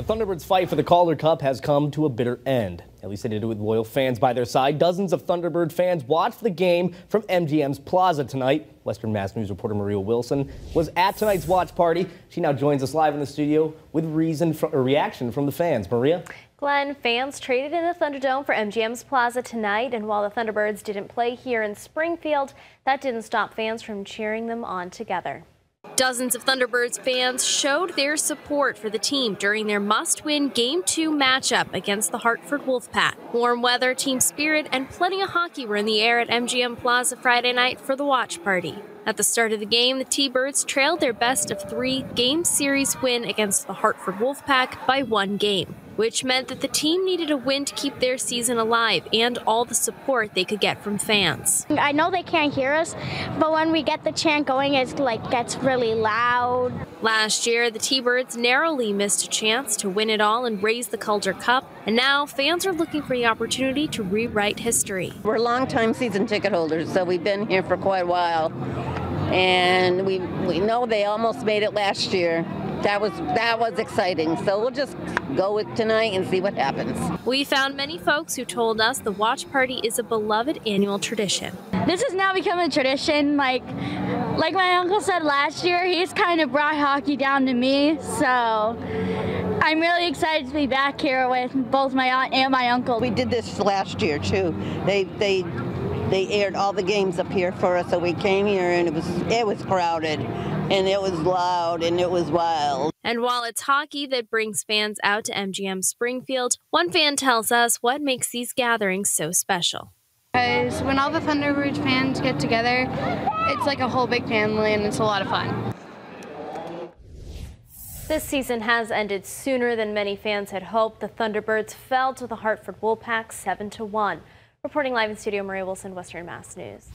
The Thunderbirds' fight for the Calder Cup has come to a bitter end. At least they did it with loyal fans by their side. Dozens of Thunderbird fans watched the game from MGM's Plaza tonight. Western Mass News reporter Maria Wilson was at tonight's watch party. She now joins us live in the studio with reason for a reaction from the fans. Maria? Glenn, fans traded in the Thunderdome for MGM's Plaza tonight, and while the Thunderbirds didn't play here in Springfield, that didn't stop fans from cheering them on together. Dozens of Thunderbirds fans showed their support for the team during their must-win Game 2 matchup against the Hartford Wolfpack. Warm weather, team spirit, and plenty of hockey were in the air at MGM Plaza Friday night for the watch party. At the start of the game, the T-Birds trailed their best of three game series win against the Hartford Wolfpack by one game which meant that the team needed a win to keep their season alive and all the support they could get from fans. I know they can't hear us, but when we get the chant going, it like gets really loud. Last year, the T-Birds narrowly missed a chance to win it all and raise the Calder Cup, and now fans are looking for the opportunity to rewrite history. We're longtime season ticket holders, so we've been here for quite a while, and we we know they almost made it last year that was that was exciting. So we'll just go with tonight and see what happens. We found many folks who told us the watch party is a beloved annual tradition. This has now become a tradition. Like like my uncle said last year, he's kind of brought hockey down to me. So I'm really excited to be back here with both my aunt and my uncle. We did this last year too. They they they aired all the games up here for us, so we came here and it was it was crowded and it was loud and it was wild. And while it's hockey that brings fans out to MGM Springfield, one fan tells us what makes these gatherings so special. Because when all the Thunderbirds fans get together, it's like a whole big family and it's a lot of fun. This season has ended sooner than many fans had hoped. The Thunderbirds fell to the Hartford Wolfpack 7 to 1. Reporting live in studio, Maria Wilson, Western Mass News.